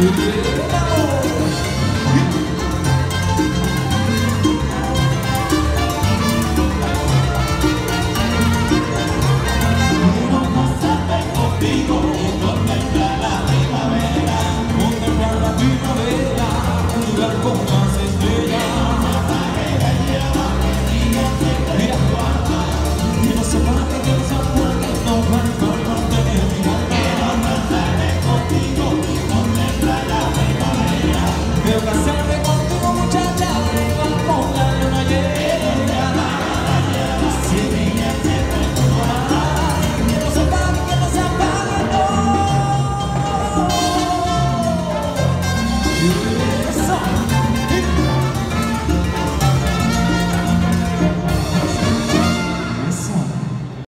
Música meu cacete.